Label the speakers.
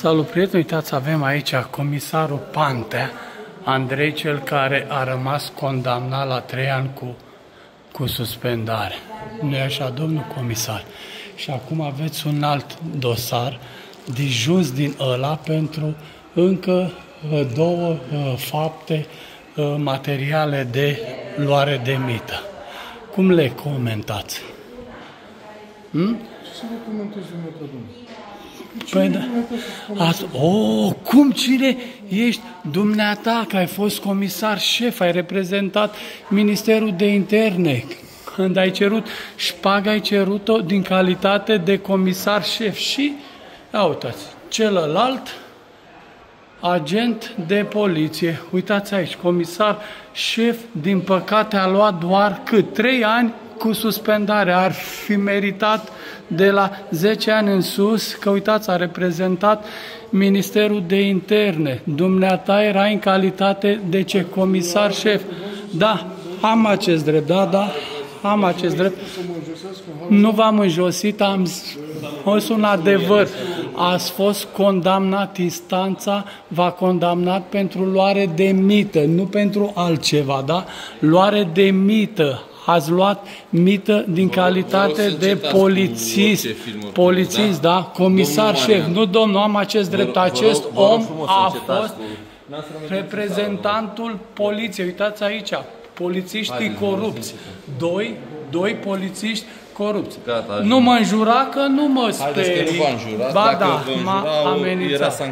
Speaker 1: Salut, prieteni! Uitați, avem aici comisarul Pantea, Andrei, cel care a rămas condamnat la trei ani cu, cu suspendare. nu e așa, domnul comisar? Și acum aveți un alt dosar dijus din ăla pentru încă uh, două uh, fapte uh, materiale de luare de mită. Cum le comentați?
Speaker 2: Hmm? Ce le comentezi, domnule?
Speaker 1: Păi da. Azi, oh, cum cine ești dumneata, că ai fost comisar șef, ai reprezentat Ministerul de Interne, când ai cerut șpaga, ai cerut-o din calitate de comisar șef și, ia uitați, celălalt agent de poliție. Uitați aici, comisar șef, din păcate a luat doar cât? Trei ani cu suspendare. Ar fi meritat de la 10 ani în sus, că uitați, a reprezentat Ministerul de Interne. Dumneata era în calitate de ce? Comisar șef. Da, am acest drept, da, da, am acest drept. Nu v-am înjosit, am spus un adevăr. Ați fost condamnat, instanța v-a condamnat pentru luare de mită, nu pentru altceva, da? Luare de mită ați luat mită din calitate de polițist, polițist, da? Comisar șef. Nu, domnul, am acest drept. Acest om a fost reprezentantul poliției. Uitați aici, polițiștii corupți. Doi, doi polițiști corupți. nu mă înjura că nu mă sperii.
Speaker 2: Haideți că nu v-am jurat. Ba da, m-a amenințat.